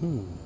Hmm.